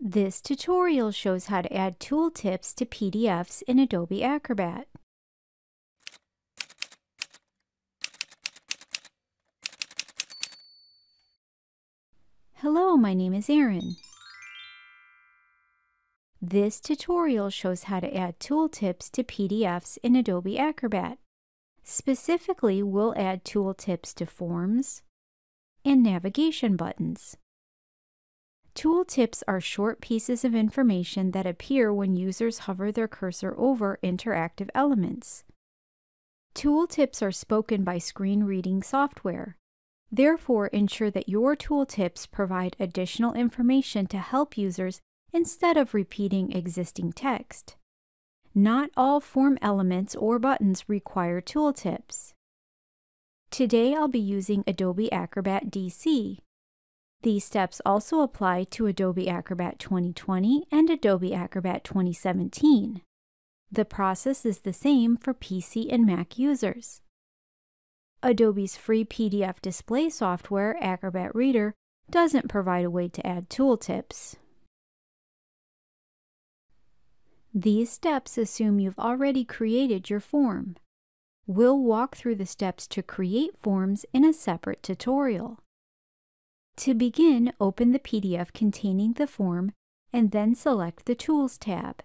This tutorial shows how to add tooltips to PDFs in Adobe Acrobat. Hello, my name is Erin. This tutorial shows how to add tooltips to PDFs in Adobe Acrobat. Specifically, we'll add tooltips to forms and navigation buttons. Tooltips are short pieces of information that appear when users hover their cursor over interactive elements. Tooltips are spoken by screen reading software. Therefore, ensure that your tooltips provide additional information to help users instead of repeating existing text. Not all form elements or buttons require tooltips. Today I'll be using Adobe Acrobat DC. These steps also apply to Adobe Acrobat 2020 and Adobe Acrobat 2017. The process is the same for PC and Mac users. Adobe's free PDF display software, Acrobat Reader, doesn't provide a way to add tooltips. These steps assume you've already created your form. We'll walk through the steps to create forms in a separate tutorial. To begin, open the PDF containing the form and then select the Tools tab.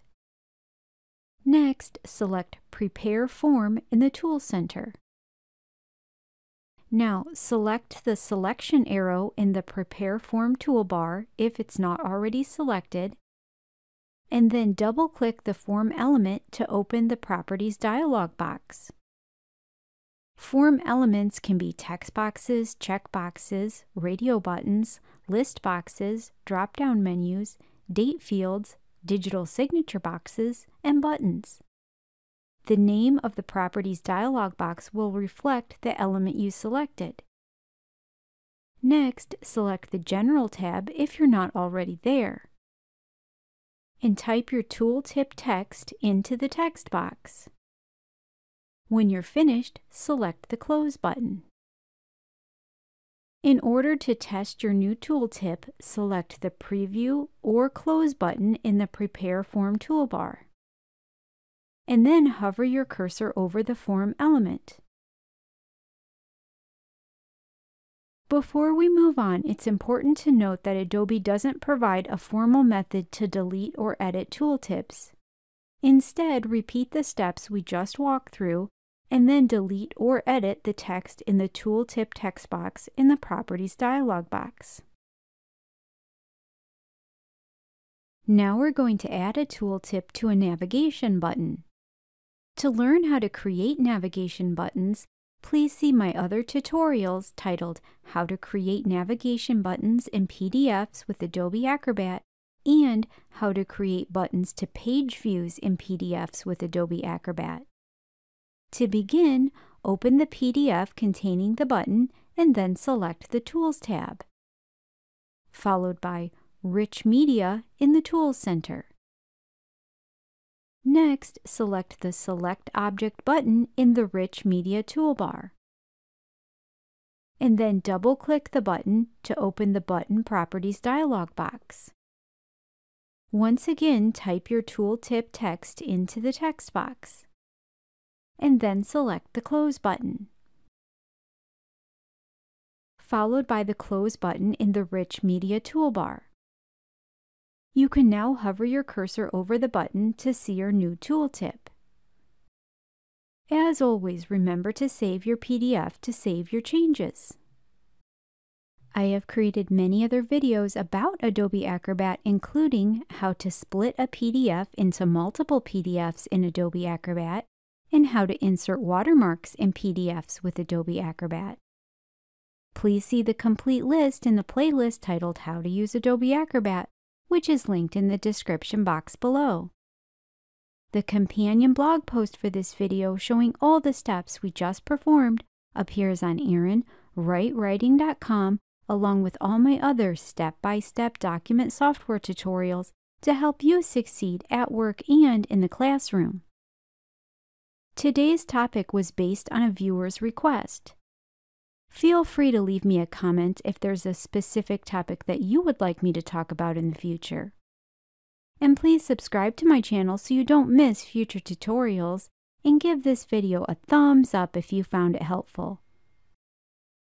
Next, select Prepare Form in the Tools Center. Now, select the selection arrow in the Prepare Form toolbar if it's not already selected, and then double-click the form element to open the Properties dialog box. Form elements can be text boxes, check boxes, radio buttons, list boxes, drop-down menus, date fields, digital signature boxes, and buttons. The name of the Properties dialog box will reflect the element you selected. Next, select the General tab if you're not already there. And type your tooltip text into the text box. When you're finished, select the Close button. In order to test your new tooltip, select the Preview or Close button in the Prepare Form toolbar. And then hover your cursor over the form element. Before we move on, it's important to note that Adobe doesn't provide a formal method to delete or edit tooltips. Instead, repeat the steps we just walked through and then delete or edit the text in the tooltip text box in the Properties dialog box. Now we're going to add a tooltip to a navigation button. To learn how to create navigation buttons, please see my other tutorials titled How to Create Navigation Buttons in PDFs with Adobe Acrobat and How to Create Buttons to Page Views in PDFs with Adobe Acrobat. To begin, open the PDF containing the button and then select the Tools tab, followed by Rich Media in the Tools Center. Next, select the Select Object button in the Rich Media toolbar. And then double-click the button to open the Button Properties dialog box. Once again, type your tooltip text into the text box and then select the Close button. Followed by the Close button in the Rich Media toolbar. You can now hover your cursor over the button to see your new tooltip. As always, remember to save your PDF to save your changes. I have created many other videos about Adobe Acrobat, including how to split a PDF into multiple PDFs in Adobe Acrobat, and how to insert watermarks in PDFs with Adobe Acrobat. Please see the complete list in the playlist titled How to Use Adobe Acrobat, which is linked in the description box below. The companion blog post for this video showing all the steps we just performed appears on erinwrightwriting.com along with all my other step-by-step -step document software tutorials to help you succeed at work and in the classroom. Today's topic was based on a viewer's request. Feel free to leave me a comment if there's a specific topic that you would like me to talk about in the future. And please subscribe to my channel so you don't miss future tutorials and give this video a thumbs up if you found it helpful.